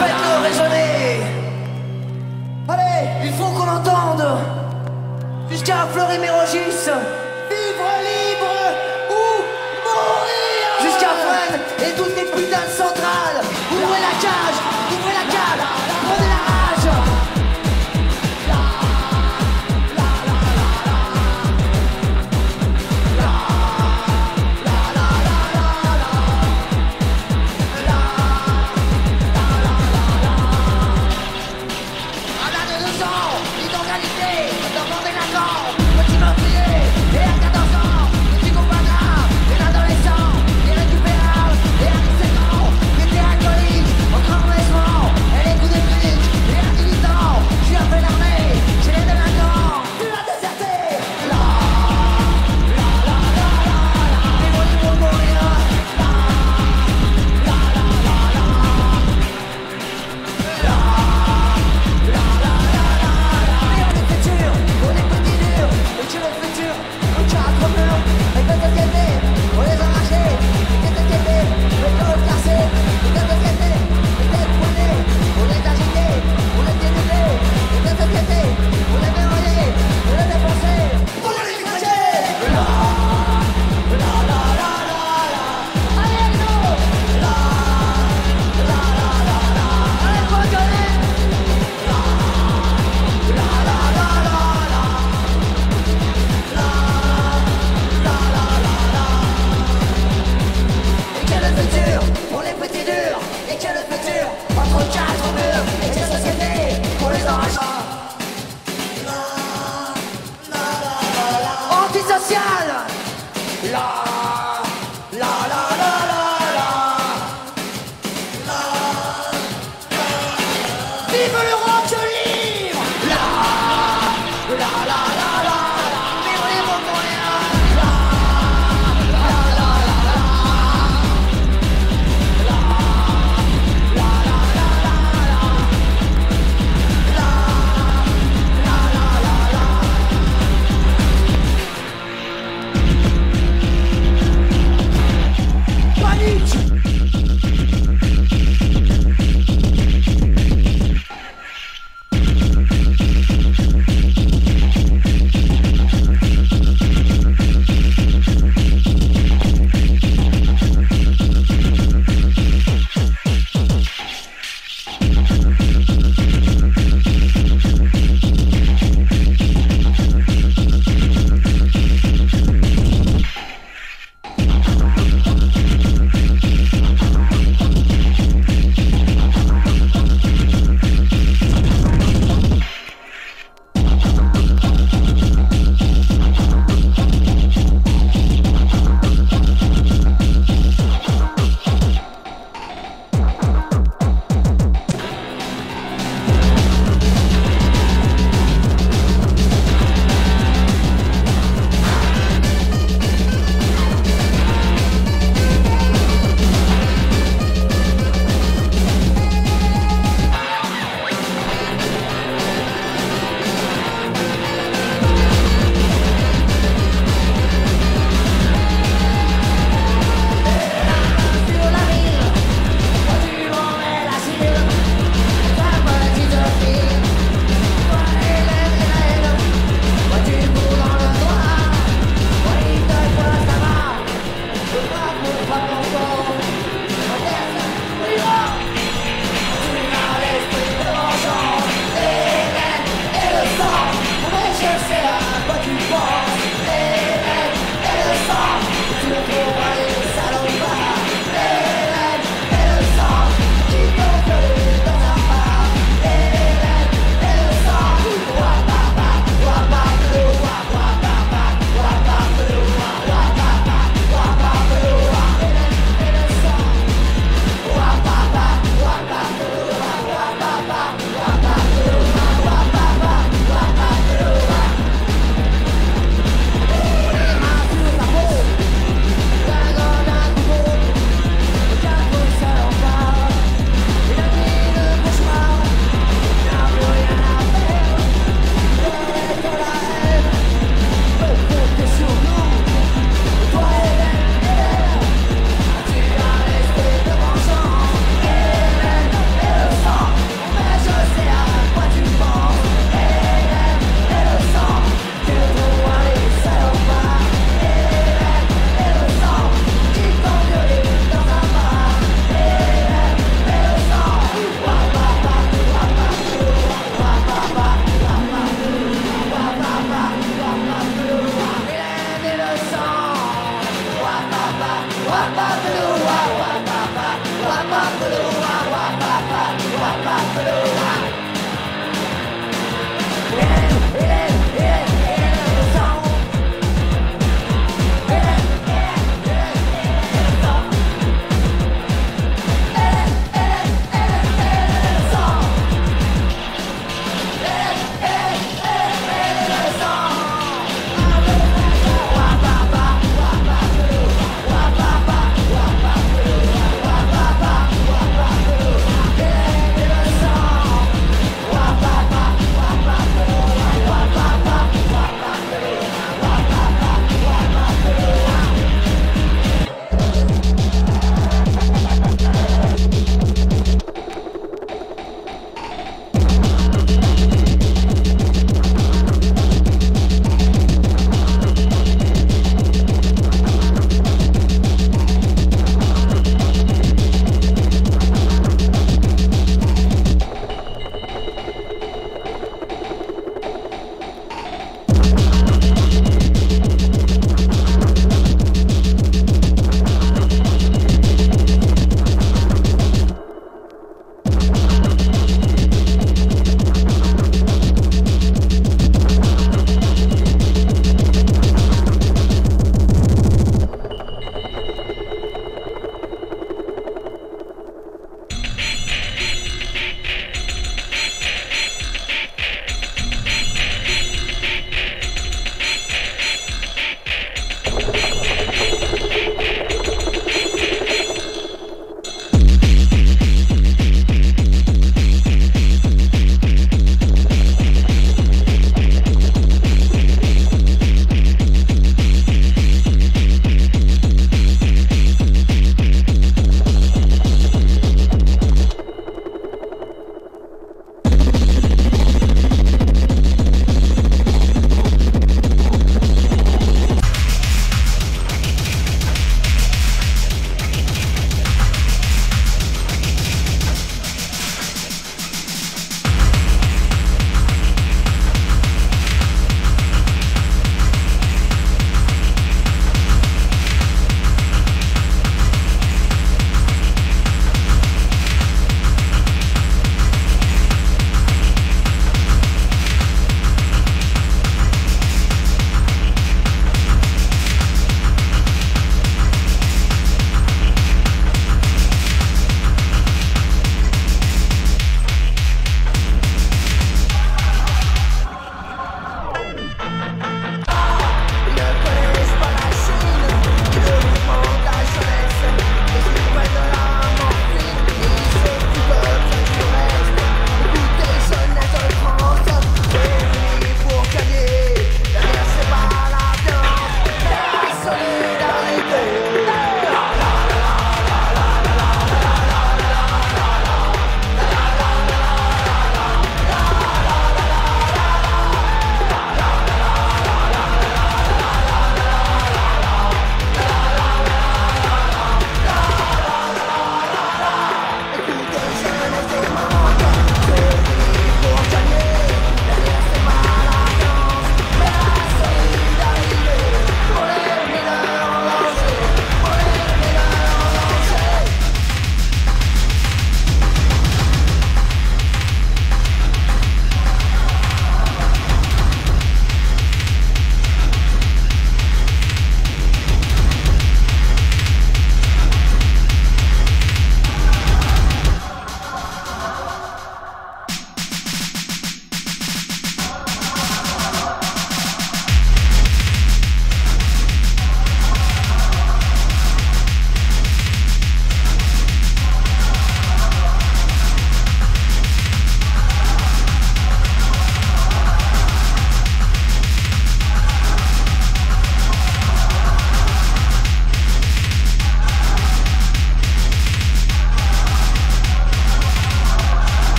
Faites-le résonner. Allez, il faut qu'on entende. Jusqu'à Fleury-Mérogis. Vivre libre ou mourir. Jusqu'à Fren et toutes les putains centrales. Ouvrez la cage? Wapa, wapa, wapa, wapa,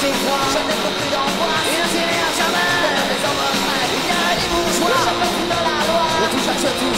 j'ai froid, compris et à jamais, il y a dans la loi, touche tout.